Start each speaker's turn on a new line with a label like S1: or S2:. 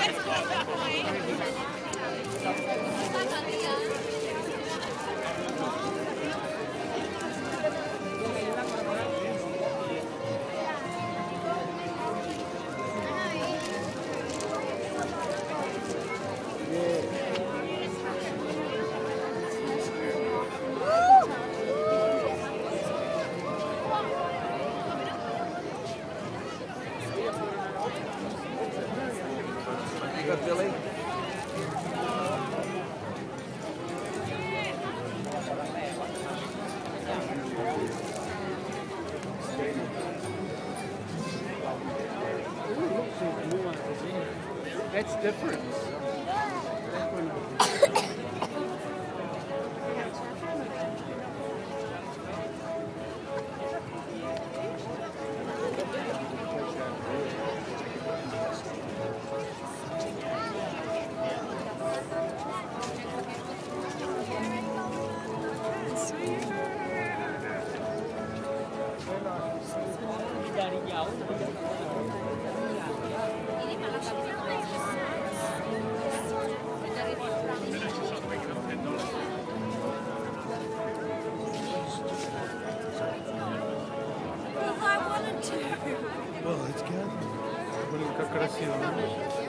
S1: Let's go.
S2: That's different.
S3: Well, I wanted to.
S2: Well, it's good. Блин, как красиво.